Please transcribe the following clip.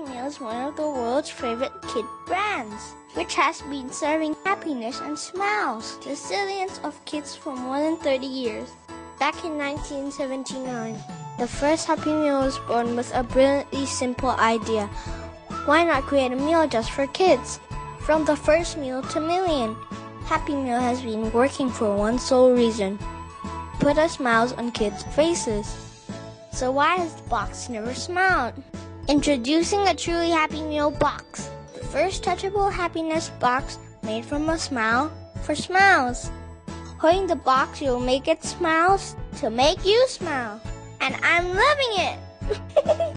Happy Meal is one of the world's favorite kid brands, which has been serving happiness and smiles to zillions of kids for more than 30 years. Back in 1979, the first Happy Meal was born with a brilliantly simple idea. Why not create a meal just for kids? From the first meal to million, Happy Meal has been working for one sole reason put a smiles on kids' faces. So why has the box never smiled? Introducing a truly happy meal box. The first touchable happiness box made from a smile for smiles. Holding the box, you'll make it smiles to make you smile. And I'm loving it!